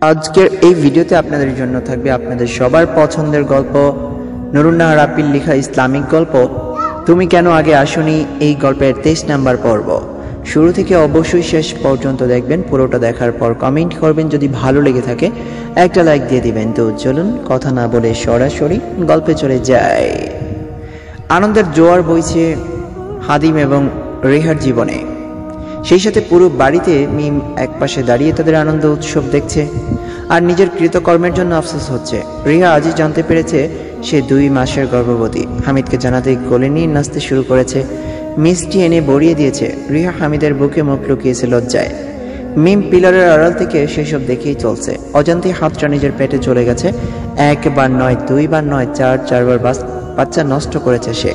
আজকের এই ভিডিওতে আপনাদের জন্য থাকবে আপনাদের সবার পছন্দের গল্প। নুরুন্নাহ রাপির লেখা ইসলামিক গল্প। তুমি কেন আগে আসনি? এই গল্পের তেইশ নাম্বার পর্ব। শুরু থেকে অবশ্যই শেষ পর্যন্ত দেখবেন, পুরোটা দেখার পর কমেন্ট করবেন, যদি ভালো লেগে থাকে, একটা লাইক দিয়ে দিবেন। তো চলুন, কথা না বলে সরাসরি গল্পে চলে যায় আনন্দের জোয়ার বইছে হাদিম এবং রেহার জীবনে। সেই সাথে পুরো বাড়িতে মিম একপাশে দাঁড়িয়ে তাদের আনন্দ উৎসব দেখছে আর নিজের কৃতকর্মের জন্য আফসোস হচ্ছে। রিহা আজই জানতে পেরেছে সে দুই মাসের গর্ভবতী। হামিদকে জানাতে কোলে নিয়ে নাচতে শুরু করেছে। মিষ্টি এনে বড়িয়ে দিয়েছে। রিহা হামিদের বুকে মুখ লুকিয়েছে লজ্জায়। মিম পিলারের আড়াল থেকে সেসব দেখেই চলছে। অজান্তে হাতটা নিজের পেটে চলে গেছে। একবার নয় দুইবার নয়, চার, চারবার বাচ্চা নষ্ট করেছে সে।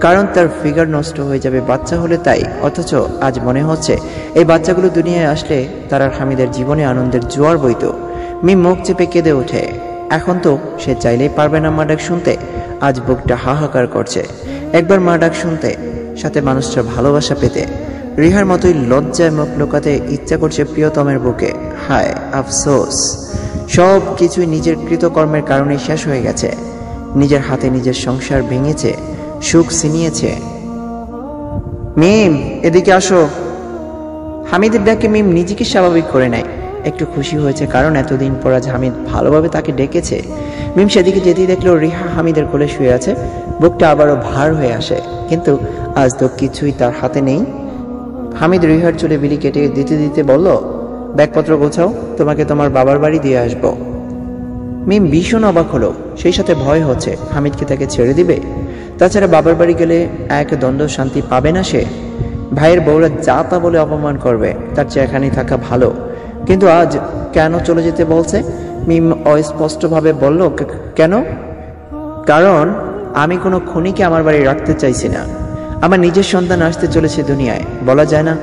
কারণ তার ফিগার নষ্ট হয়ে যাবে, বাচ্চা হলে তাই। অথচ আজ মনে হচ্ছে, এই বাচ্চাগুলো দুনিয়ায় আসলে তার হামিদের জীবনে আনন্দের জোয়ার বইত মিম মুখ চেপে কেঁদে ওঠে। এখন তো সে চাইলেই পারবে না মা ডাক শুনতে। আজ বুকটা হাহাকার করছে। একবার মা ডাক শুনতে, সাথে মানুষটার ভালোবাসা পেতে। রিহার মতোই লজ্জায় মুখ লুকাতে ইচ্ছা করছে প্রিয়তমের বুকে। হায় আফসোস। সব কিছুই নিজের কৃতকর্মের কারণে শেষ হয়ে গেছে। নিজের হাতে নিজের সংসার ভেঙেছে। সুখ ছিনিয়েছে। মিম, এদিকে আসো। হামিদের ডাকে মিম নিজেকে স্বাভাবিক করে নেয়। একটু খুশি হয়েছে কারণ এতদিন পর আজ হামিদ ভালোভাবে তাকে ডেকেছে। মিম সেদিকে যেতেই দেখল রিহা হামিদের কোলে শুয়ে আছে। বুকটা আবারও ভার হয়ে আসে। কিন্তু আজ তো কিছুই তার হাতে নেই। হামিদ রিহার চুলে বিলি কেটে দিতে দিতে বলল, ব্যাগপত্র গোছাও, তোমাকে তোমার বাবার বাড়ি দিয়ে আসব। মিম ভীষণ অবাক হলো। সেই সাথে ভয় হচ্ছে। হামিদকে তাকে ছেড়ে দিবে? তাছাড়া বাবার বাড়ি গেলে এক দ্বন্দ্ব শান্তি পাবে না সে? ভাইয়ের বউরা যা তা বলে অপমান করবে, তার চেয়ে এখানেই থাকা ভালো। কিন্তু আজ কেন চলে যেতে বলছে? মিম অস্পষ্টভাবে বলল কেন? কারণ আমি কোনো খুনিকে আমার বাড়ি রাখতে চাইছি না। আমার নিজের সন্তান আসতে চলেছে দুনিয়ায়, বলা যায় না।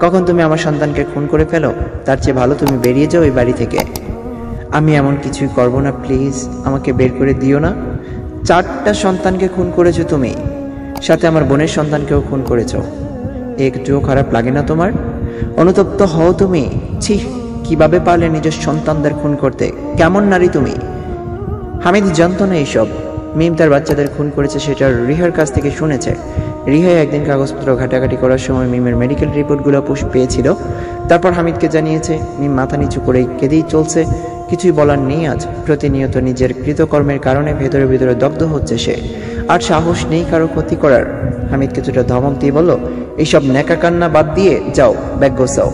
কখন তুমি আমার সন্তানকে খুন করে ফেলো? তার চেয়ে ভালো তুমি বেরিয়ে যাও এই বাড়ি থেকে। আমি এমন কিছুই করব না, প্লিজ। আমাকে বের করে দিও না। চারটা সন্তানকে খুন করেছ তুমি। সাথে আমার বোনের সন্তানকেও খুন করেছ। একটুও খারাপ লাগে না তোমার? অনুতপ্ত হও তুমি। ছি, কীভাবে পারলে নিজের সন্তানদের খুন করতে? কেমন নারী তুমি? হামিদ জানতো না এইসব। মিম তার বাচ্চাদের খুন করেছে সেটা রিহার কাছ থেকে শুনেছে। রিহাই একদিন কাগজপত্র ঘাটাঘাটি করার সময় মিমের মেডিকেল রিপোর্টগুলো পেয়েছিল। তারপর হামিদকে জানিয়েছে, মিম মাথা নিচু করে কেঁদেই চলছে। কিছুই বলার নেই আজ। প্রতিনিয়ত নিজের কৃতকর্মের কারণে ভেতরে ভেতরে দগ্ধ হচ্ছে সে। আর সাহস নেই কারও ক্ষতি করার। হামিদ কিছুটা ধমক দিয়ে বলল, এইসব ন্যাকা কান্না বাদ দিয়ে যাও, ব্যাগ গোছাও।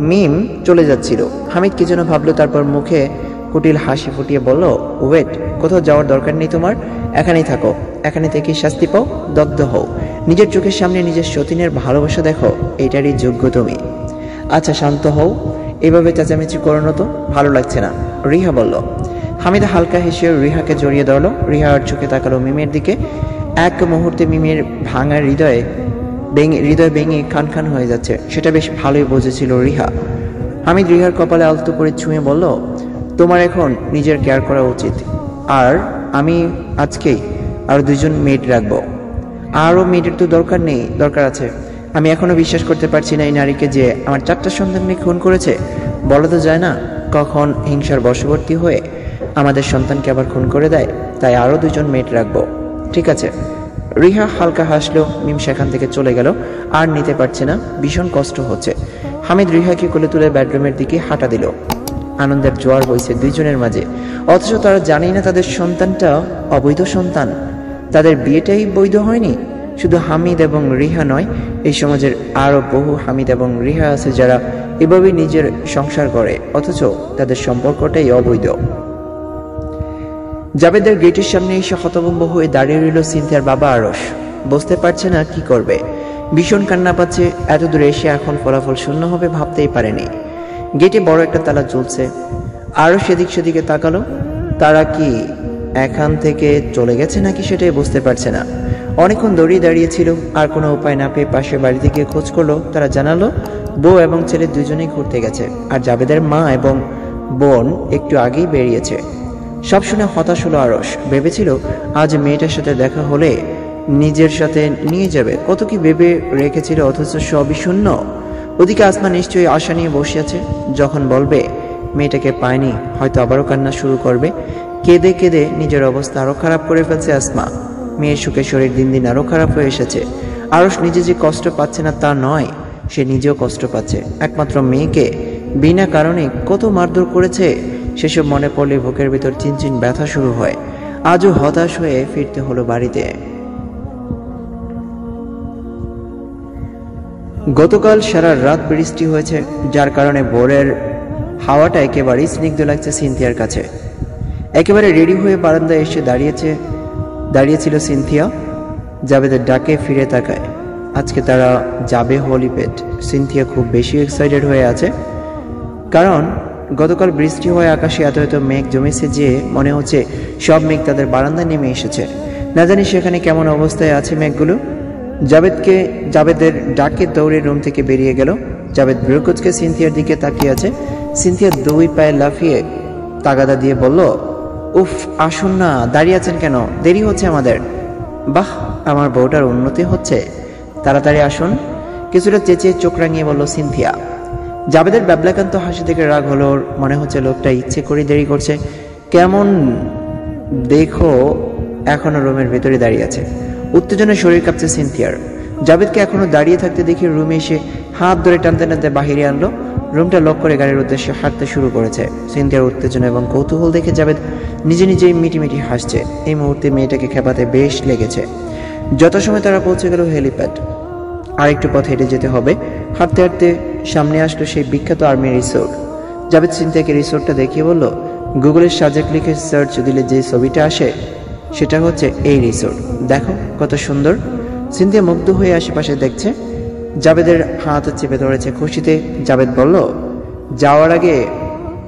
মিম চলে যাচ্ছিল। হামিদ কি যেন ভাবলো, তারপর মুখে কুটিল হাসি ফুটিয়ে বলল, ওয়েট, কোথাও যাওয়ার দরকার নেই তোমার? এখানেই থাকো। এখানে থেকে শাস্তি পাও, দগ্ধ হও। নিজের চোখের সামনে নিজের সতীনের ভালোবাসা দেখো। এটারই যোগ্য তুমি। আচ্ছা শান্ত হও। এভাবে চেঁচামেচি করানো তো ভালো লাগছে না। রিহা বলল, হামিদা হালকা হেসে রিহাকে জড়িয়ে ধরলো। রিহা আর চোখে তাকালো মিমের দিকে। এক মুহূর্তে মিমের ভাঙা হৃদয়ে ভেঙে হৃদয় ভেঙে খান খান হয়ে যাচ্ছে। সেটা বেশ ভালোই বুঝেছিল রিহা। হামিদ রিহার কপালে আলতো করে ছুঁয়ে বলল, তোমার এখন নিজের কেয়ার করা উচিত। আর আমি আজকেই আর দুজন মেড রাখব। আরও মেয়েদের তো দরকার নেই, দরকার আছে। আমি এখনও বিশ্বাস করতে পারছি না এই নারীকে যে আমার চারটা সন্তানকে খুন করেছে। বলা তো যায় না, কখন হিংসার বশবর্তী হয়ে আমাদের সন্তানকে আবার খুন করে দেয়, তাই আরও দুজন মেয়েট রাখব। ঠিক আছে। রিহা হালকা হাসলো, মিম সেখান থেকে চলে গেল, আর নিতে পারছে না, ভীষণ কষ্ট হচ্ছে। হামিদ রিহাকে কোলে তুলে বেডরুমের দিকে হাঁটা দিল। আনন্দের জোয়ার বইছে দুইজনের মাঝে। অথচ তারা জানেই না তাদের সন্তানটা অবৈধ সন্তান। তাদের বিয়েটাই বৈধ হয়নি শুধু হামিদ এবং রিহা নয়, এই সমাজের আরও বহু হামিদ এবং রিহা আছে যারা এভাবেই নিজের সংসার করে, অথচ তাদের সম্পর্কটাই অবৈধ। জাবেদের গেটের সামনে এসে হতভম্ব হয়ে দাঁড়িয়ে রইল সিনথিয়ার বাবা আরস বুঝতে পারছে না কি করবে। ভীষণ কান্না পাচ্ছে এত দূরে এসে এখন ফলাফল শূন্য হবে ভাবতেই পারেনি। গেটে বড় একটা তালা ঝুলছে আরও সেদিক সেদিকে তাকালো। তারা কি এখান থেকে চলে গেছে নাকি সেটাই বুঝতে পারছে না। অনেকক্ষণ দড়িয়ে দাঁড়িয়েছিল আর কোনো উপায় না পেয়ে পাশের বাড়িতে গিয়ে খোঁজ করল, তারা জানালো, বউ এবং ছেলে দুজনেই ঘুরতে গেছে, আর জাবেদের মা এবং বোন একটু আগেই বেরিয়েছে। সব শুনে হতাশ হলো আরস ভেবেছিল আজ মেয়েটার সাথে দেখা হলে নিজের সাথে নিয়ে যাবে, কত কি ভেবে রেখেছিল অথচ সবই শূন্য। ওদিকে আসমা নিশ্চয়ই আশা নিয়ে বসে আছে, যখন বলবে, মেয়েটাকে পায়নি, হয়তো আবারও কান্না শুরু করবে। কেঁদে কেঁদে নিজের অবস্থা আরও খারাপ করে ফেলছে আসমা। মেয়ের সুখে শরীর দিন দিন আরও খারাপ হয়ে এসেছে। আরস নিজে যে কষ্ট পাচ্ছে না তা নয়, সে নিজেও কষ্ট পাচ্ছে। একমাত্র মেয়েকে বিনা কারণে কত মারধর করেছে, সেসব মনে পড়লে বুকের ভিতর চিনচিন ব্যথা শুরু হয়। আজও হতাশ হয়ে ফিরতে হলো বাড়িতে। গতকাল সারা রাত বৃষ্টি হয়েছে, যার কারণে ভোরের হাওয়াটা একেবারেই স্নিগ্ধ লাগছে সিনথিয়ার কাছে। একেবারে রেডি হয়ে বারান্দায় এসে দাঁড়িয়েছে দাঁড়িয়েছিল সিনথিয়া জাবেদের ডাকে ফিরে তাকায়। আজকে তারা যাবে হলিপেট সিনথিয়া খুব বেশি এক্সাইটেড হয়ে আছে, কারণ গতকাল বৃষ্টি হয়ে আকাশে এত এত মেঘ জমেছে যে মনে হচ্ছে সব মেঘ তাদের বারান্দায় নেমে এসেছে। না জানি সেখানে কেমন অবস্থায় আছে মেঘগুলো। জাবেদকে জাবেদের ডাকে দৌড়ে রুম থেকে বেরিয়ে গেল। জাবেদ ব্রুকুজকে সিনথিয়ার দিকে তাকিয়ে আছে। সিনথিয়া দুই পায়ে লাফিয়ে তাগাদা দিয়ে বলল উফ, আসুন না, দাঁড়িয়ে আছেন কেন? দেরি হচ্ছে আমাদের। বাহ, আমার বউটার উন্নতি হচ্ছে। তাড়াতাড়ি আসুন। কিছুটা চেঁচিয়ে চোখ রাঙিয়ে বলল, সিনথিয়া, জাবেদের ব্যাবলাকান্ত হাসি থেকে রাগ হলো মনে হচ্ছে লোকটা ইচ্ছে করে দেরি করছে। কেমন? দেখো, এখনও রুমের ভেতরে দাঁড়িয়ে আছে। উত্তেজনায় শরীর কাঁপছে সিনথিয়ার। জাবেদকে এখনও দাঁড়িয়ে থাকতে দেখে রুমে এসে হাত ধরে টানতে টানতে বাহিরে আনলো। রুমটা লক করে গাড়ির উদ্দেশ্যে হাঁটতে শুরু করেছে। সিনথিয়ার উত্তেজনা এবং কৌতূহল দেখে জাবেদ নিজে নিজেই মিটিমিটি হাসছে। এই মুহূর্তে মেয়েটাকে খেপাতে বেশ লেগেছে। যত সময় তারা পৌঁছে গেল হেলিপ্যাড, আরেকটু পথ হেঁটে যেতে হবে। হাঁটতে হাঁটতে সামনে আসলো সেই বিখ্যাত আর্মি রিসোর্ট। জাভেদ সিনথিয়াকে রিসোর্টটা দেখিয়ে বলল, গুগলের সাজেক লিখে সার্চ দিলে যে ছবিটা আসে, সেটা হচ্ছে এই রিসোর্ট। দেখো কত সুন্দর। সিনথিয়া মুগ্ধ হয়ে আশেপাশে দেখছে জাবেদের হাত চেপে ধরেছে খুশিতে জাবেদ বলল, যাওয়ার আগে,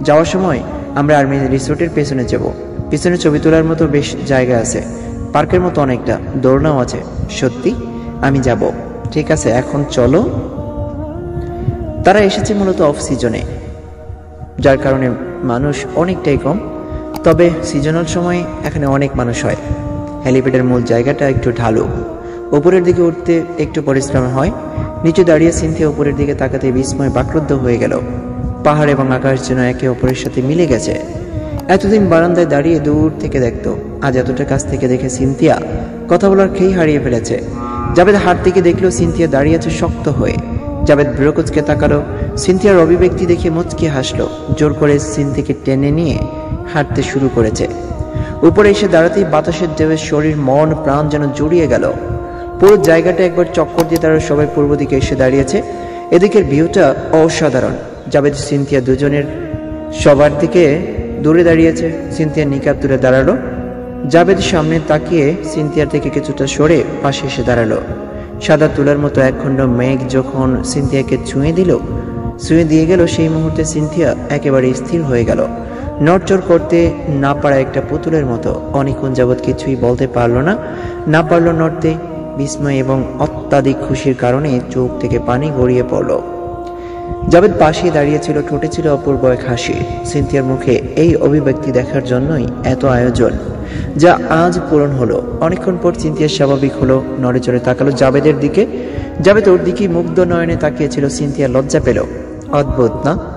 যাওয়ার সময় আমরা আর্মি রিসোর্টের পেছনে যাব। পেছনে ছবি তোলার মতো বেশ জায়গা আছে। পার্কের মতো অনেকটা দৌড়নাও আছে। সত্যি? আমি যাব। ঠিক আছে, এখন চলো। তারা এসেছে মূলত অফ সিজনে যার কারণে মানুষ অনেকটাই কম। তবে সিজনাল সময় এখানে অনেক মানুষ হয়। হেলিপ্যাডের মূল জায়গাটা একটু ঢালু। উপরের দিকে উঠতে একটু পরিশ্রম হয়। নিচে দাঁড়িয়ে সিনথিয়া উপরের দিকে তাকাতে বিস্ময় বাক্রুদ্ধ হয়ে গেল। পাহাড় এবং আকাশ যেন একে অপরের সাথে মিলে গেছে। এতদিন বারান্দায় দাঁড়িয়ে দূর থেকে দেখতো। আজ এতটা কাছ থেকে দেখে সিনথিয়া কথা বলার খেই হারিয়ে ফেলেছে। জাবেদ হাত থেকে দেখল সিনথিয়া দাঁড়িয়ে আছে শক্ত হয়ে। জাবেদ ব্রোকোজকে তাকালো। সিনথিয়ার অভিব্যক্তি দেখে মুচকি হাসলো। জোর করে সিনথিকে টেনে নিয়ে হাঁটতে শুরু করেছে। উপরে এসে দাঁড়াতেই বাতাসের দেবের শরীর, মন, প্রাণ যেন জড়িয়ে গেল। পুরো জায়গাটা একবার চক্কর দিয়ে তারা সবাই পূর্ব দিকে এসে দাঁড়িয়েছে। এদিকের ভিউটা অসাধারণ। জাবেদ সিনথিয়া দুজনের সবার দিকে দূরে দাঁড়িয়েছে। সিনথিয়া নিকাপ দূরে দাঁড়াল। জাবেদ সামনে তাকিয়ে সিনথিয়ার থেকে কিছুটা সরে পাশে এসে দাঁড়াল। সাদা তুলার মতো একখণ্ড মেঘ যখন সিনথিয়াকে ছুঁয়ে দিল, ছুঁয়ে দিয়ে গেল, সেই মুহূর্তে সিনথিয়া একেবারে স্থির হয়ে গেল। নড়চড় করতে না পারা একটা পুতুলের মতো। অনেকক্ষণ যাবৎ কিছুই বলতে পারল না। না পারল নড়তে বিস্ময় এবং অত্যাধিক খুশির কারণে চোখ থেকে পানি গড়িয়ে পড়ল। জাবেদ পাশে দাঁড়িয়েছিল ঠোঁটে ছিল অপূর্ব এক হাসি। সিনথিয়ার মুখে এই অভিব্যক্তি দেখার জন্যই এত আয়োজন, যা আজ পূরণ হলো। অনেকক্ষণ পর সিনথিয়া স্বাভাবিক হলো, নড়ে চড়ে তাকালো জাবেদের দিকে। জাবেদ ওর দিকেই মুগ্ধ নয়নে তাকিয়েছিল সিনথিয়া লজ্জা পেল। অদ্ভুত, না?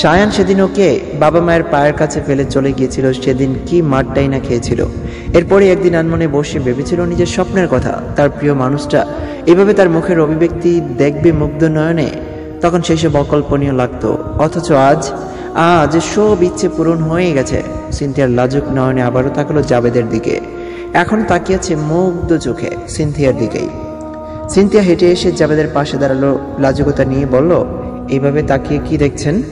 সায়ান সেদিন ওকে বাবা মায়ের পায়ের কাছে ফেলে চলে গিয়েছিল, সেদিন কি মারটাই না খেয়েছিল। এরপরে একদিন আনমনে বসে ভেবেছিল নিজের স্বপ্নের কথা, তার প্রিয় মানুষটা। এভাবে তার মুখের অভিব্যক্তি দেখবে মুগ্ধ নয়নে। তখন সেসব অকল্পনীয় লাগতো। অথচ আজ আজ সব ইচ্ছে পূরণ হয়ে গেছে। সিনথিয়ার লাজুক নয়নে আবারও তাকালো জাবেদের দিকে। এখন তাকিয়েছে মুগ্ধ চোখে সিনথিয়ার দিকেই। সিনথিয়া হেঁটে এসে জাবেদের পাশে দাঁড়াল, লাজুকতা নিয়ে বলল এইভাবে তাকিয়ে কি দেখছেন?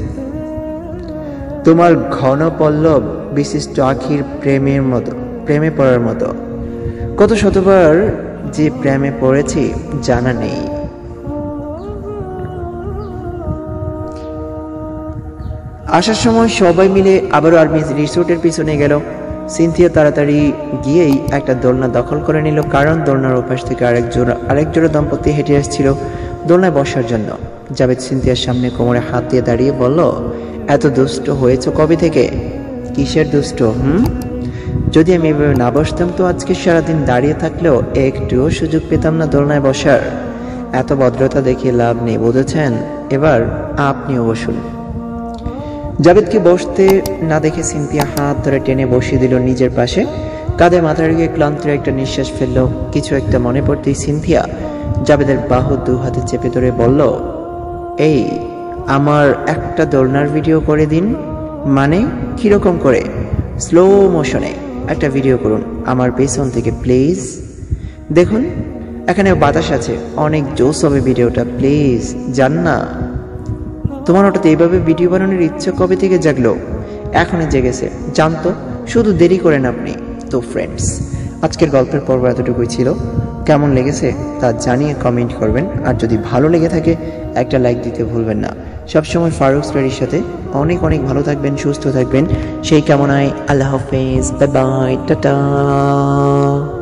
তোমার ঘন পল্লব বিশিষ্ট আখির প্রেমের মতো, প্রেমে পড়ার মতো। কত শতবার যে প্রেমে পড়েছি জানা নেই। আসার সময় সবাই মিলে আবারও আর্মি রিসোর্টের পিছনে গেল। সিনথিয়া তাড়াতাড়ি গিয়েই একটা দোলনা দখল করে নিল, কারণ দোলনার ওপাশ থেকে আরেক জোড়া আরেক জোড়া দম্পতি হেঁটে এসেছিল দোলনায় বসার জন্য। জাবেদ সিনথিয়ার সামনে কোমরে হাত দিয়ে দাঁড়িয়ে বলল এত দুষ্ট হয়েছ কবে থেকে? কিসের দুষ্ট, হুম? যদি আমি এভাবে না বসতাম তো আজকে সারাদিন দাঁড়িয়ে থাকলেও একটুও সুযোগ পেতাম না দোলনায় বসার। এত ভদ্রতা দেখে লাভ নেই, বুঝেছেন? এবার আপনিও বসুন। জাবেদকে বসতে না দেখে সিনথিয়া হাত ধরে টেনে বসিয়ে দিল নিজের পাশে। কাঁধে মাথা রেখে ক্লান্ত একটা নিঃশ্বাস ফেলল। কিছু একটা মনে পড়তেই সিনথিয়া জাবেদের বাহু দু হাতে চেপে ধরে বলল, এই আমার একটা দোলনার ভিডিও করে দিন। মানে কীরকম করে? স্লো মোশনে একটা ভিডিও করুন আমার পেছন থেকে প্লিজ দেখুন এখানে বাতাস আছে। অনেক জোস হবে ভিডিওটা প্লিজ যান না। তোমার হঠাৎ এইভাবে ভিডিও বানানোর ইচ্ছে কবে থেকে জাগলো? এখনই জেগেছে। জানতো শুধু দেরি করেন আপনি। তো ফ্রেন্ডস আজকের গল্পের পর্ব এতটুকুই ছিল। কেমন লেগেছে তা জানিয়ে কমেন্ট করবেন। আর যদি ভালো লেগে থাকে, একটা লাইক দিতে ভুলবেন না। সবসময় ফারুক স্টাডির সাথে অনেক অনেক ভালো থাকবেন, সুস্থ থাকবেন। সেই কামনায় আল্লাহ হাফেজ। Bye bye tata.